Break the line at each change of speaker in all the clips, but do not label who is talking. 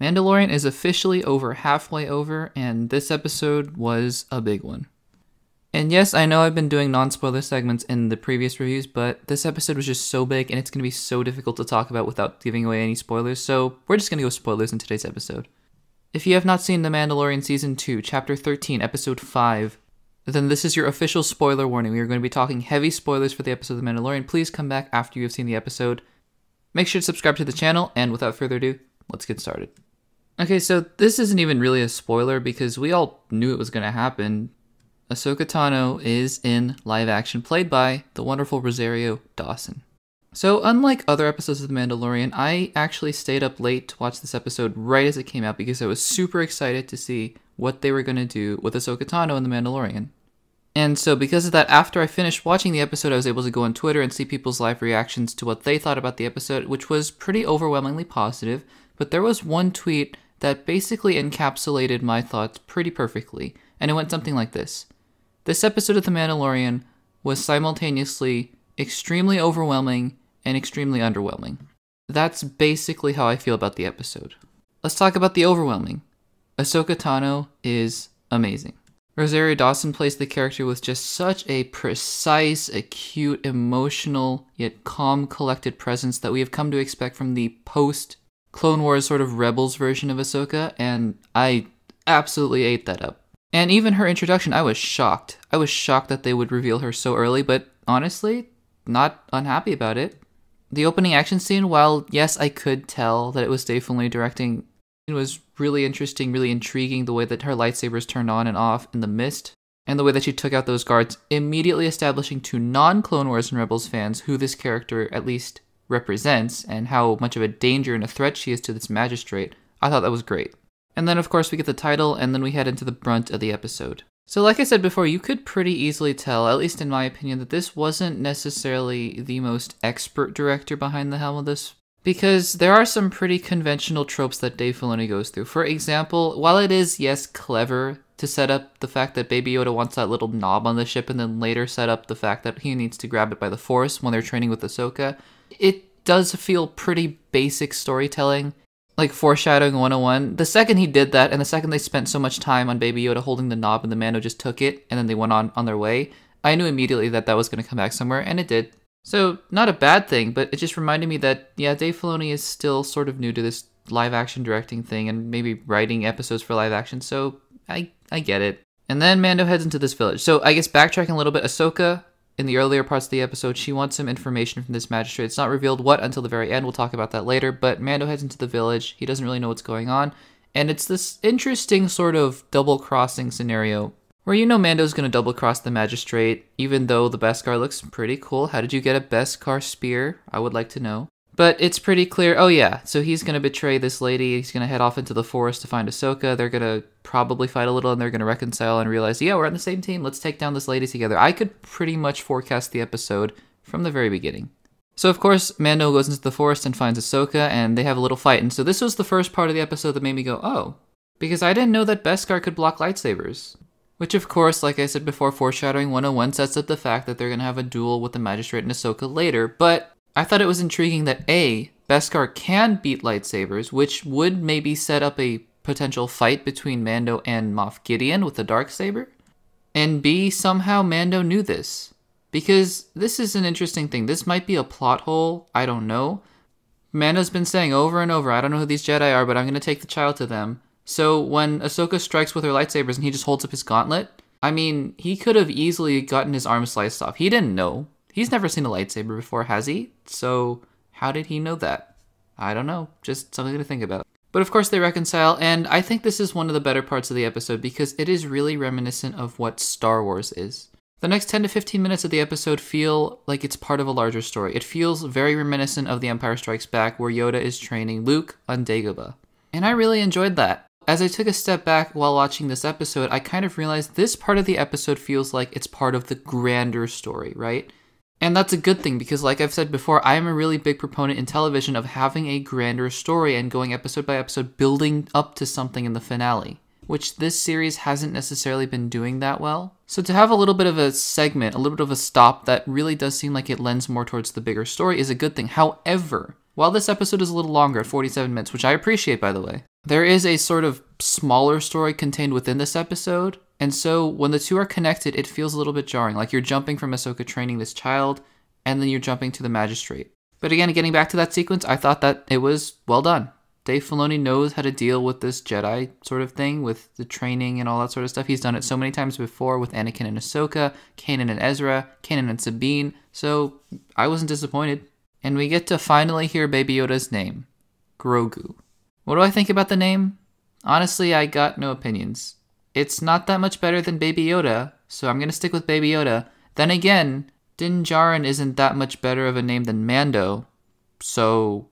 Mandalorian is officially over halfway over, and this episode was a big one. And yes, I know I've been doing non spoiler segments in the previous reviews, but this episode was just so big and it's going to be so difficult to talk about without giving away any spoilers, so we're just going to go spoilers in today's episode. If you have not seen The Mandalorian Season 2, Chapter 13, Episode 5, then this is your official spoiler warning. We are going to be talking heavy spoilers for the episode of The Mandalorian. Please come back after you have seen the episode. Make sure to subscribe to the channel, and without further ado, let's get started. Okay, so this isn't even really a spoiler because we all knew it was going to happen. Ahsoka Tano is in live action, played by the wonderful Rosario Dawson. So, unlike other episodes of The Mandalorian, I actually stayed up late to watch this episode right as it came out because I was super excited to see what they were going to do with Ahsoka Tano and The Mandalorian. And so, because of that, after I finished watching the episode, I was able to go on Twitter and see people's live reactions to what they thought about the episode, which was pretty overwhelmingly positive. But there was one tweet that basically encapsulated my thoughts pretty perfectly, and it went something like this This episode of The Mandalorian was simultaneously extremely overwhelming and extremely underwhelming. That's basically how I feel about the episode. Let's talk about the overwhelming. Ahsoka Tano is amazing. Rosario Dawson plays the character with just such a precise, acute, emotional, yet calm, collected presence that we have come to expect from the post Clone Wars sort of Rebels version of Ahsoka, and I absolutely ate that up. And even her introduction, I was shocked. I was shocked that they would reveal her so early, but honestly, not unhappy about it. The opening action scene, while yes, I could tell that it was Dave Filoni directing, it was really interesting, really intriguing the way that her lightsabers turned on and off in the mist, and the way that she took out those guards, immediately establishing to non Clone Wars and Rebels fans who this character at least represents and how much of a danger and a threat she is to this magistrate. I thought that was great. And then, of course, we get the title, and then we head into the brunt of the episode. So, like I said before, you could pretty easily tell, at least in my opinion, that this wasn't necessarily the most expert director behind the helm of this. Because there are some pretty conventional tropes that Dave Filoni goes through. For example, while it is, yes, clever to set up the fact that Baby Yoda wants that little knob on the ship and then later set up the fact that he needs to grab it by the Force when they're training with Ahsoka, it does feel pretty basic storytelling like foreshadowing 101. The second he did that, and the second they spent so much time on Baby Yoda holding the knob and the Mando just took it, and then they went on on their way, I knew immediately that that was going to come back somewhere, and it did. So, not a bad thing, but it just reminded me that, yeah, Dave Filoni is still sort of new to this live action directing thing and maybe writing episodes for live action, so I, I get it. And then Mando heads into this village. So, I guess backtracking a little bit, Ahsoka in the earlier parts of the episode, she wants some information from this magistrate. It's not revealed what until the very end. We'll talk about that later. But Mando heads into the village. He doesn't really know what's going on. And it's this interesting sort of double crossing scenario where you know Mando's going to double cross the magistrate, even though the Beskar looks pretty cool. How did you get a Beskar spear? I would like to know. But it's pretty clear. Oh, yeah. So he's to betray this lady. He's to head off into the forest to find Ahsoka. They're to probably fight a little and they're to reconcile and realize, yeah, we're on the same team. Let's take down this lady together. I could pretty much forecast the episode from the very beginning. So, of course, Mando goes into the forest and finds Ahsoka, and they have a little fight. And so, this was the first part of the episode that made me go, oh, because I didn't know that Beskar could block lightsabers. Which, of course, like I said before, foreshadowing 101 sets up the fact that they're to have a duel with the Magistrate and Ahsoka later. But I thought it was intriguing that A, Beskar can beat lightsabers, which would maybe set up a potential fight between Mando and Moff Gideon with the dark saber, and B, somehow Mando knew this. Because this is an interesting thing. This might be a plot hole, I don't know. Mando's been saying over and over, I don't know who these Jedi are, but I'm going to take the child to them. So when Ahsoka strikes with her lightsabers and he just holds up his gauntlet, I mean, he could have easily gotten his arm sliced off. He didn't know. He's never seen a lightsaber before, has he? So, how did he know that? I don't know. Just something to think about. But of course, they reconcile, and I think this is one of the better parts of the episode because it is really reminiscent of what Star Wars is. The next 10 to 15 minutes of the episode feel like it's part of a larger story. It feels very reminiscent of The Empire Strikes Back, where Yoda is training Luke on Dagobah. And I really enjoyed that. As I took a step back while watching this episode, I kind of realized this part of the episode feels like it's part of the grander story, right? And that's a good thing because, like I've said before, I am a really big proponent in television of having a grander story and going episode by episode, building up to something in the finale, which this series hasn't necessarily been doing that well. So, to have a little bit of a segment, a little bit of a stop that really does seem like it lends more towards the bigger story is a good thing. However, while this episode is a little longer at 47 minutes, which I appreciate by the way, there is a sort of smaller story contained within this episode. And so when the two are connected, it feels a little bit jarring. Like you're jumping from Ahsoka training this child, and then you're jumping to the magistrate. But again, getting back to that sequence, I thought that it was well done. Dave Filoni knows how to deal with this Jedi sort of thing, with the training and all that sort of stuff. He's done it so many times before with Anakin and Ahsoka, Kanan and Ezra, Kanan and Sabine. So I wasn't disappointed. And we get to finally hear Baby Yoda's name Grogu. What do I think about the name? Honestly, I got no opinions. It's not that much better than Baby Yoda, so I'm gonna stick with Baby Yoda. Then again, Din Djarin isn't that much better of a name than Mando, so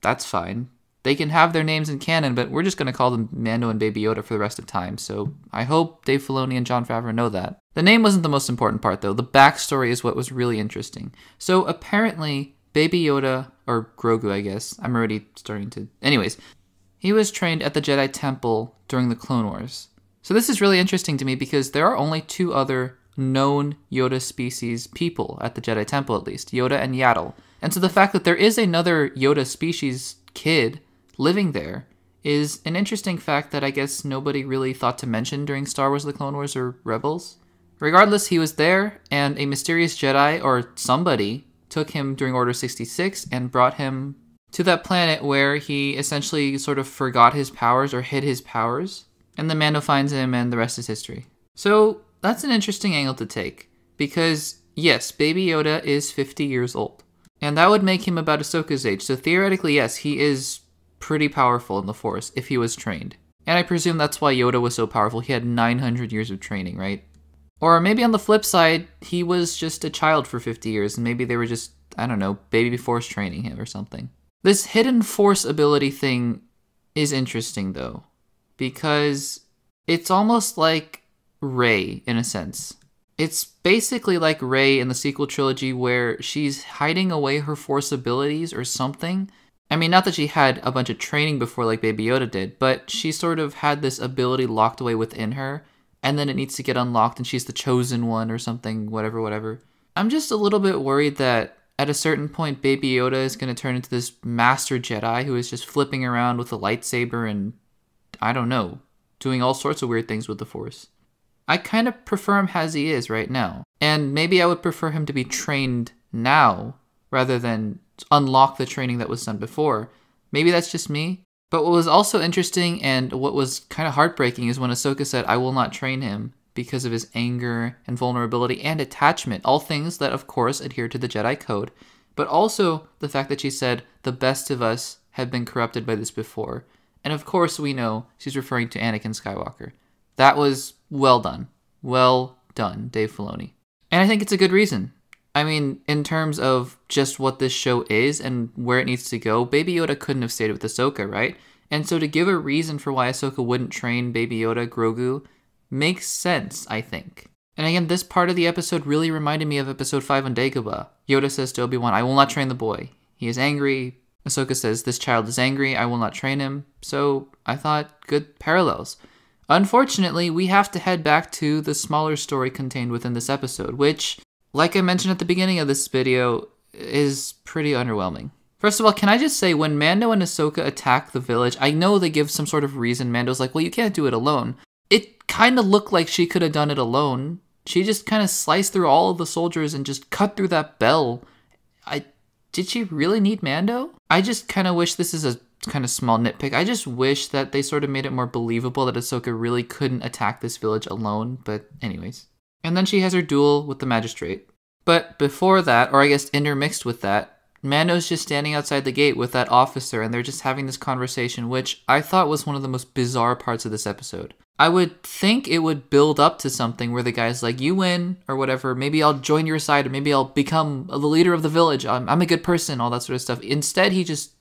that's fine. They can have their names in canon, but we're just gonna call them Mando and Baby Yoda for the rest of time, so I hope Dave Filoni and Jon Favreau know that. The name wasn't the most important part, though. The backstory is what was really interesting. So apparently, Baby Yoda, or Grogu, I guess, I'm already starting to. Anyways, he was trained at the Jedi Temple during the Clone Wars. So this is really interesting to me because there are only two other known Yoda species people at the Jedi Temple, at least Yoda and Yaddle. And so the fact that there is another Yoda species kid living there is an interesting fact that I guess nobody really thought to mention during Star Wars The Clone Wars or Rebels. Regardless, he was there, and a mysterious Jedi or somebody took him during Order 66 and brought him to that planet where he essentially sort of forgot his powers or hid his powers and the Mando finds him, and the rest is history. So that's an interesting angle to take, because yes, Baby Yoda is 50 years old, and that would make him about Ahsoka's age. So theoretically, yes, he is pretty powerful in the Force if he was trained. And I presume that's why Yoda was so powerful. He had 900 years of training, right? Or maybe on the flip side, he was just a child for 50 years, and maybe they were just, I don't know, baby Force training him or something. This hidden Force ability thing is interesting, though because it's almost like Rey in a sense. It's basically like Rey in the sequel trilogy where she's hiding away her force abilities or something. I mean, not that she had a bunch of training before like Baby Yoda did, but she sort of had this ability locked away within her, and then it needs to get unlocked, and she's the chosen one or something, whatever, whatever. I'm just a little bit worried that at a certain point, Baby Yoda is going to turn into this master Jedi who is just flipping around with a lightsaber and I don't know, doing all sorts of weird things with the Force. I kind of prefer him as he is right now. And maybe I would prefer him to be trained now rather than unlock the training that was done before. Maybe that's just me. But what was also interesting and what was kind of heartbreaking is when Ahsoka said, I will not train him because of his anger and vulnerability and attachment. All things that, of course, adhere to the Jedi Code. But also the fact that she said, the best of us have been corrupted by this before. And of course, we know she's referring to Anakin Skywalker. That was well done. Well done, Dave Filoni. And I think it's a good reason. I mean, in terms of just what this show is and where it needs to go, Baby Yoda couldn't have stayed with Ahsoka, right? And so to give a reason for why Ahsoka wouldn't train Baby Yoda, Grogu, makes sense, I think. And again, this part of the episode really reminded me of episode 5 on Dagobah. Yoda says to Obi-Wan, I will not train the boy. He is angry, Ahsoka says, This child is angry, I will not train him. So I thought, good parallels. Unfortunately, we have to head back to the smaller story contained within this episode, which, like I mentioned at the beginning of this video, is pretty underwhelming. First of all, can I just say, when Mando and Ahsoka attack the village, I know they give some sort of reason. Mando's like, well, you can't do it alone. It kind of looked like she could have done it alone. She just kind of sliced through all of the soldiers and just cut through that bell. I did she really need Mando? I just kind of wish this is a kind of small nitpick. I just wish that they sort of made it more believable that Ahsoka really couldn't attack this village alone, but anyways. And then she has her duel with the magistrate. But before that, or I guess intermixed with that, Mando's just standing outside the gate with that officer and they're just having this conversation, which I thought was one of the most bizarre parts of this episode. I would think it would build up to something where the guy's like, you win, or whatever. Maybe I'll join your side, or maybe I'll become the leader of the village. I'm, I'm a good person, all that sort of stuff. Instead, he just,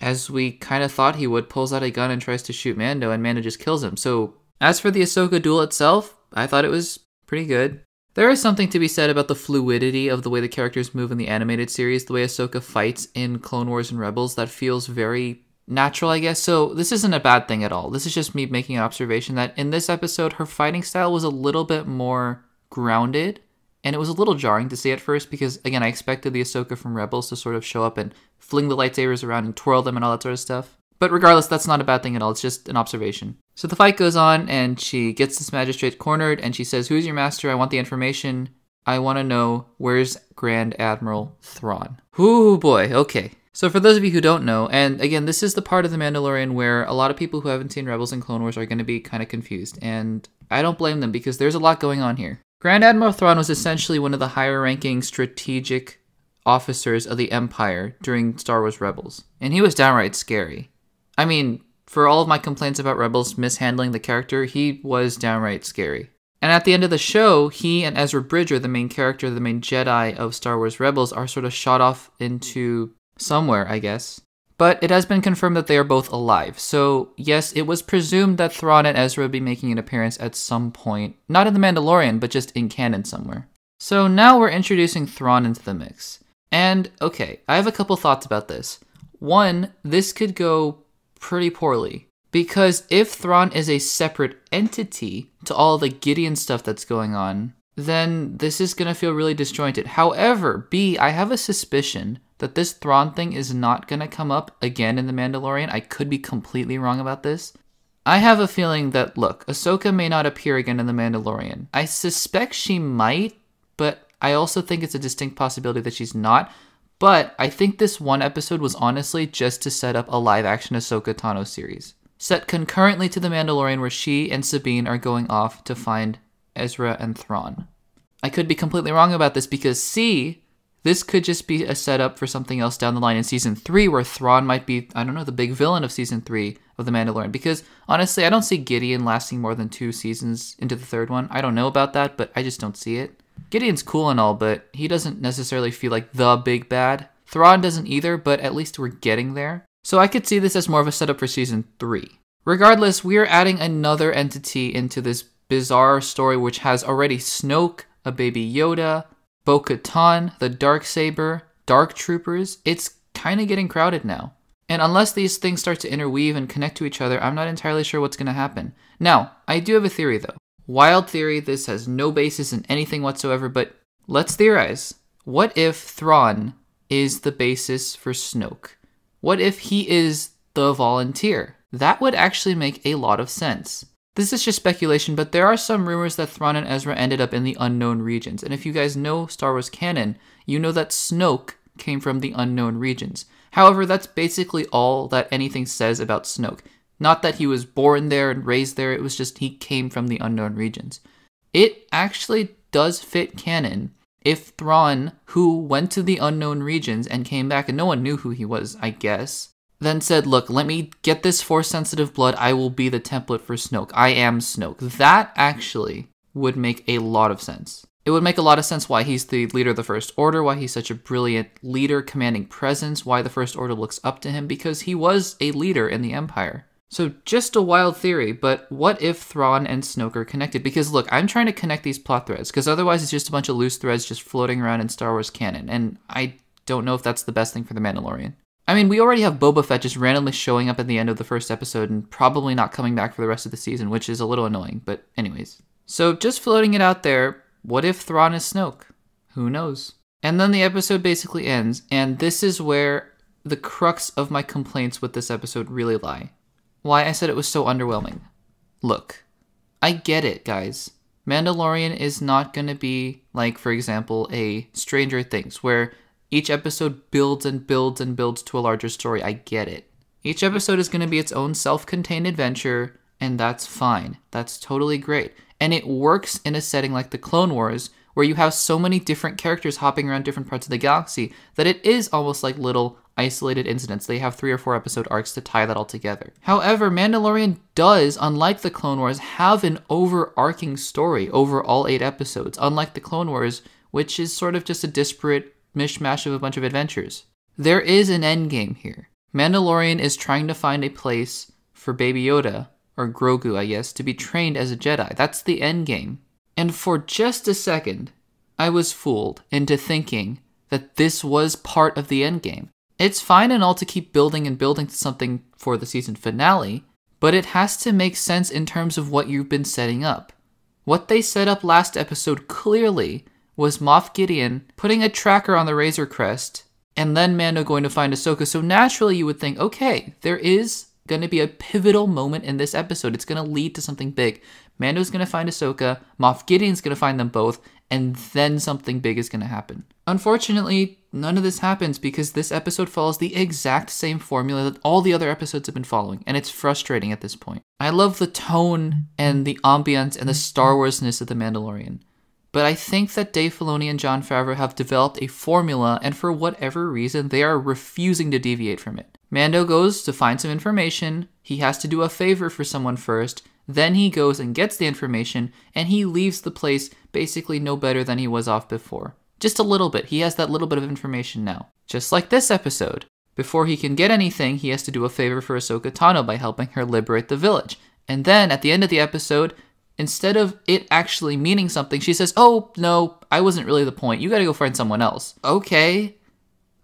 as we kind of thought he would, pulls out a gun and tries to shoot Mando, and Mando just kills him. So, as for the Ahsoka duel itself, I thought it was pretty good. There is something to be said about the fluidity of the way the characters move in the animated series, the way Ahsoka fights in Clone Wars and Rebels, that feels very natural, I guess. So this isn't a bad thing at all. This is just me making an observation that in this episode, her fighting style was a little bit more grounded. And it was a little jarring to see at first because, again, I expected the Ahsoka from Rebels to sort of show up and fling the lightsabers around and twirl them and all that sort of stuff. But regardless, that's not a bad thing at all. It's just an observation. So the fight goes on, and she gets this magistrate cornered, and she says, Who's your master? I want the information. I want to know where's Grand Admiral Thrawn. Ooh boy, okay. So for those of you who don't know, and again, this is the part of The Mandalorian where a lot of people who haven't seen Rebels and Clone Wars are going to be kind of confused, and I don't blame them because there's a lot going on here. Grand Admiral Thrawn was essentially one of the higher ranking strategic officers of the Empire during Star Wars Rebels, and he was downright scary. I mean, for all of my complaints about Rebels mishandling the character, he was downright scary. And at the end of the show, he and Ezra Bridger, the main character, the main Jedi of Star Wars Rebels, are sort of shot off into somewhere, I guess. But it has been confirmed that they are both alive. So, yes, it was presumed that Thrawn and Ezra would be making an appearance at some point. Not in The Mandalorian, but just in canon somewhere. So now we're introducing Thrawn into the mix. And, okay, I have a couple thoughts about this. One, this could go pretty poorly. Because if Thrawn is a separate entity to all the Gideon stuff that's going on, then this is going to feel really disjointed. However, B, I have a suspicion that this Thrawn thing is not going to come up again in The Mandalorian. I could be completely wrong about this. I have a feeling that, look, Ahsoka may not appear again in The Mandalorian. I suspect she might, but I also think it's a distinct possibility that she's not. But I think this one episode was honestly just to set up a live action Ahsoka Tano series. Set concurrently to The Mandalorian, where she and Sabine are going off to find Ezra and Thrawn. I could be completely wrong about this because C this could just be a setup for something else down the line in season three, where Thrawn might be, I don't know, the big villain of season three of The Mandalorian. Because honestly, I don't see Gideon lasting more than two seasons into the third one. I don't know about that, but I just don't see it. Gideon's cool and all, but he doesn't necessarily feel like the big bad. Thrawn doesn't either, but at least we're getting there. So I could see this as more of a setup for season three. Regardless, we are adding another entity into this bizarre story, which has already Snoke, a baby Yoda, Bo Katan, the Dark Saber, Dark Troopers, it's kind of getting crowded now. And unless these things start to interweave and connect to each other, I'm not entirely sure what's going to happen. Now, I do have a theory though. Wild theory, this has no basis in anything whatsoever, but let's theorize. What if Thrawn is the basis for Snoke? What if he is the volunteer? That would actually make a lot of sense. This is just speculation, but there are some rumors that Thrawn and Ezra ended up in the unknown regions. And if you guys know Star Wars canon, you know that Snoke came from the unknown regions. However, that's basically all that anything says about Snoke. Not that he was born there and raised there, it was just he came from the unknown regions. It actually does fit canon if Thrawn, who went to the unknown regions and came back, and no one knew who he was, I guess, then said, Look, let me get this force sensitive blood. I will be the template for Snoke. I am Snoke. That actually would make a lot of sense. It would make a lot of sense why he's the leader of the First Order, why he's such a brilliant leader, commanding presence, why the First Order looks up to him, because he was a leader in the Empire. So, just a wild theory, but what if Thrawn and Snoke are connected? Because look, I'm trying to connect these plot threads, because otherwise it's just a bunch of loose threads just floating around in Star Wars canon, and I don't know if that's the best thing for The Mandalorian. I mean, we already have Boba Fett just randomly showing up at the end of the first episode and probably not coming back for the rest of the season, which is a little annoying, but anyways. So, just floating it out there, what if Thrawn is Snoke? Who knows? And then the episode basically ends, and this is where the crux of my complaints with this episode really lie. Why I said it was so underwhelming. Look, I get it, guys. Mandalorian is not going to be like, for example, a Stranger Things, where each episode builds and builds and builds to a larger story. I get it. Each episode is going to be its own self contained adventure, and that's fine. That's totally great. And it works in a setting like the Clone Wars, where you have so many different characters hopping around different parts of the galaxy that it is almost like little isolated incidents. They have three or four episode arcs to tie that all together. However, Mandalorian does, unlike the Clone Wars, have an overarching story over all eight episodes, unlike the Clone Wars, which is sort of just a disparate mishmash of a bunch of adventures. There is an endgame here. Mandalorian is trying to find a place for Baby Yoda, or Grogu, I guess, to be trained as a Jedi. That's the endgame. And for just a second, I was fooled into thinking that this was part of the endgame. It's fine and all to keep building and building to something for the season finale, but it has to make sense in terms of what you've been setting up. What they set up last episode clearly was Moff Gideon putting a tracker on the Razor Crest, and then Mando going to find Ahsoka. So naturally, you would think, okay, there is going to be a pivotal moment in this episode. It's going to lead to something big. Mando's going to find Ahsoka, Moff Gideon's going to find them both, and then something big is going to happen. Unfortunately, none of this happens because this episode follows the exact same formula that all the other episodes have been following, and it's frustrating at this point. I love the tone and the ambiance and the Star Warsness of The Mandalorian. But I think that Dave Filoni and Jon Favreau have developed a formula, and for whatever reason, they are refusing to deviate from it. Mando goes to find some information, he has to do a favor for someone first, then he goes and gets the information, and he leaves the place basically no better than he was off before. Just a little bit. He has that little bit of information now. Just like this episode. Before he can get anything, he has to do a favor for Ahsoka Tano by helping her liberate the village. And then at the end of the episode, instead of it actually meaning something, she says, Oh, no, I wasn't really the point. You gotta go find someone else. Okay.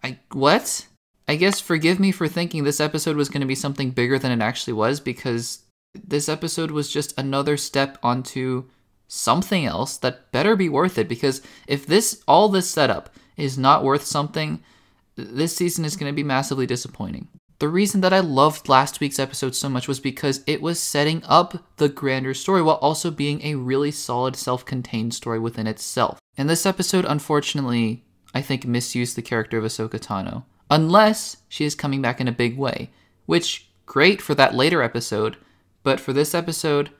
I. What? I guess forgive me for thinking this episode was gonna be something bigger than it actually was because this episode was just another step onto something else that better be worth it because if this all this setup is not worth something this season is going to be massively disappointing the reason that I loved last week's episode so much was because it was setting up the grander story while also being a really solid self contained story within itself. And this episode, unfortunately, I think misused the character of Ahsoka Tano. Unless she is coming back in a big way, which, great for that later episode, but for this episode,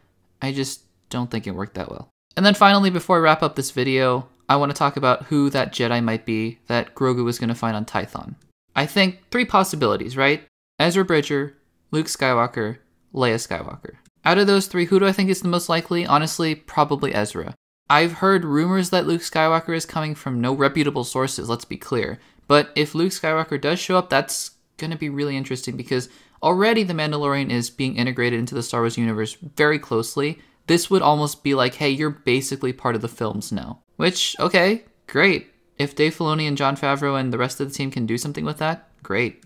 I just don't think it worked that well. And then finally, before I wrap up this video, I want to talk about who that Jedi might be that Grogu was going to find on Tython. I think three possibilities, right? Ezra Bridger, Luke Skywalker, Leia Skywalker. Out of those three, who do I think is the most likely? Honestly, probably Ezra. I've heard rumors that Luke Skywalker is coming from no reputable sources, let's be clear. But if Luke Skywalker does show up, that's going to be really interesting because already The Mandalorian is being integrated into the Star Wars universe very closely. This would almost be like, hey, you're basically part of the films now. Which, okay, great. If Dave Filoni and Jon Favreau and the rest of the team can do something with that, great.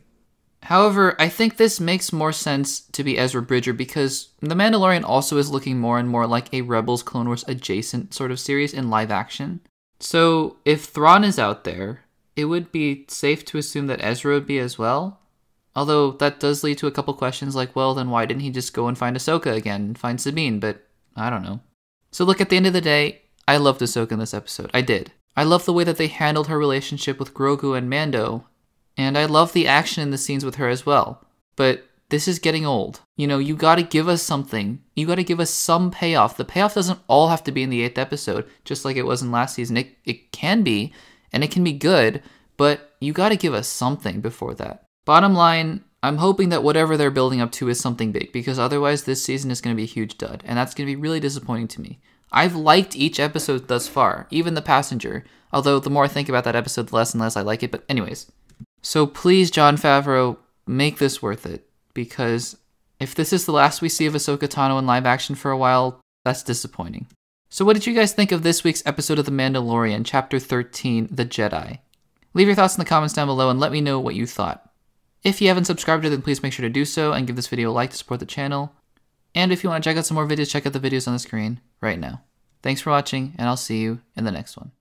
However, I think this makes more sense to be Ezra Bridger because The Mandalorian also is looking more and more like a Rebels Clone Wars adjacent sort of series in live action. So, if Thrawn is out there, it would be safe to assume that Ezra would be as well. Although that does lead to a couple questions like, well, then why didn't he just go and find Ahsoka again and find Sabine? But I don't know. So look, at the end of the day, I loved Ahsoka in this episode. I did. I love the way that they handled her relationship with Grogu and Mando, and I love the action in the scenes with her as well. But this is getting old. You know, you gotta give us something. You gotta give us some payoff. The payoff doesn't all have to be in the eighth episode, just like it was in last season. It, it can be, and it can be good, but you gotta give us something before that. Bottom line, I'm hoping that whatever they're building up to is something big because otherwise this season is to be a huge dud and that's to be really disappointing to me. I've liked each episode thus far, even The Passenger, although the more I think about that episode, the less and less I like it, but anyways. So please, Jon Favreau, make this worth it because if this is the last we see of Ahsoka Tano in live action for a while, that's disappointing. So, what did you guys think of this week's episode of The Mandalorian, Chapter 13, The Jedi? Leave your thoughts in the comments down below and let me know what you thought. If you haven't subscribed, then please make sure to do so and give this video a like to support the channel. And if you want to check out some more videos, check out the videos on the screen right now. Thanks for watching, and I'll see you in the next one.